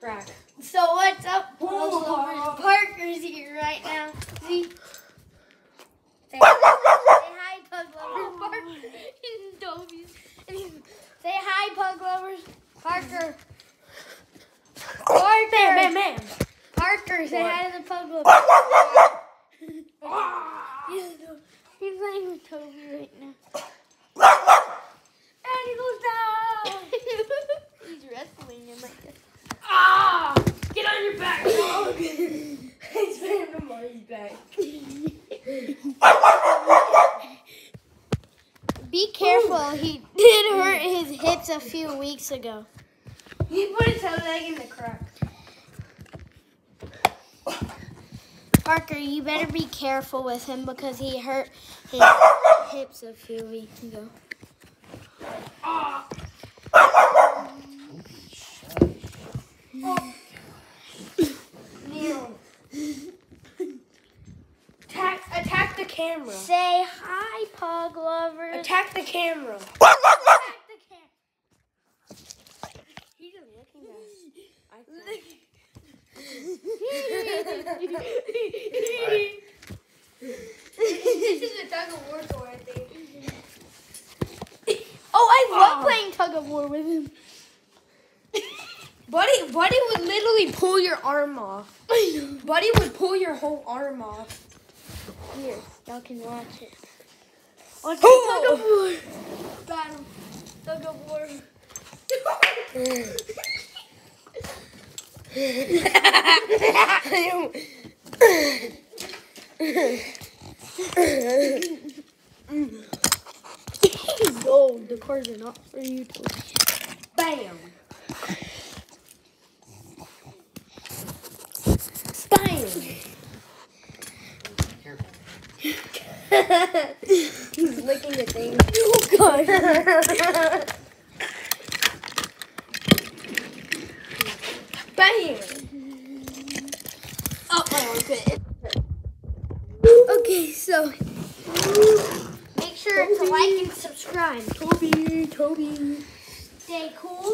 Crack. So what's up. Pug Parker's here right now. See? Say, say hi, Pug Lovers. Parker. He's. And say hi, Pug Lovers. Parker. Parker. Bam, bam, bam. Parker, say What? hi to the Pug Lovers. he's, he's playing with Toby right now. And he goes down. he's wrestling him like this. Ah! Get on your back, dog. He's putting him on his back. Be careful. He did hurt his hips a few weeks ago. He put his head leg in the crack. Parker, you better be careful with him because he hurt his hips a few weeks ago. Ah! Kneel. Attack, attack the camera. Say hi, pug lovers. Attack the camera. Attack the camera. He's just looking at This is a tug of war toy, I think. Oh, I love Oh. playing tug of war with him. Buddy, Buddy would literally pull your arm off. Buddy would pull your whole arm off. Here, y'all can watch it. Watch Oh. the tug of war. Battle. Tug of war. oh, the cards are not for you to. Bam! He's licking the thing. Oh, God. Bam. Oh, arm fit. Okay, so make sure to like and subscribe. Toby, Toby. Stay cool, stay loving, pug.